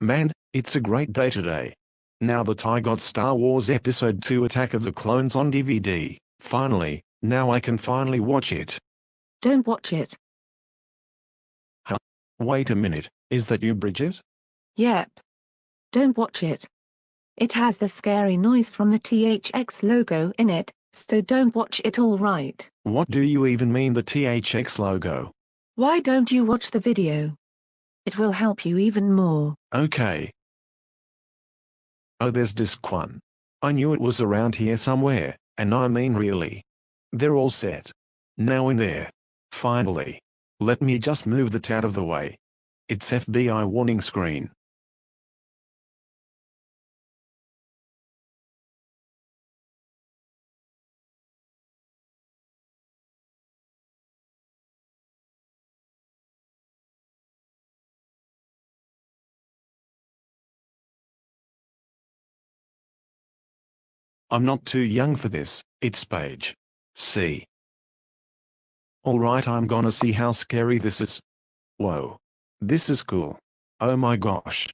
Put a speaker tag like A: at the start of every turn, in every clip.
A: Man, it's a great day today. Now that I got Star Wars Episode 2 Attack of the Clones on DVD, finally, now I can finally watch it.
B: Don't watch it.
A: Wait a minute, is that you Bridget?
B: Yep. Don't watch it. It has the scary noise from the THX logo in it, so don't watch it alright.
A: What do you even mean the THX logo?
B: Why don't you watch the video? It will help you even more.
A: Okay. Oh there's disc 1. I knew it was around here somewhere, and I mean really. They're all set. Now in there. Finally. Let me just move that out of the way. It's FBI warning screen. I'm not too young for this, it's page. C. Alright I'm gonna see how scary this is. Whoa. This is cool. Oh my gosh.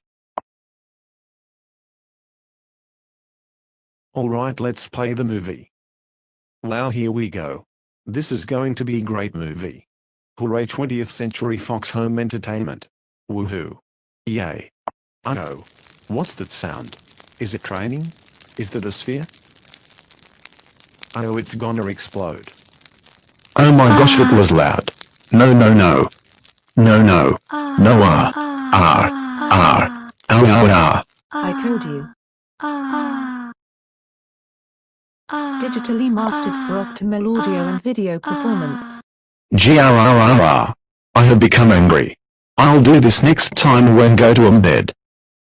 A: Alright let's play the movie. Wow here we go. This is going to be great movie. Hooray 20th Century Fox Home Entertainment. Woohoo. Yay. I know. What's that sound? Is it training? Is that a sphere? Oh it's gonna explode. Oh my gosh that was loud. No no no. No no. No ah. Ah. Ah. Ah ah ah.
B: I told you. Ah. Digitally mastered for optimal audio and video performance.
A: GRRRR. I have become angry. I'll do this next time when go to embed.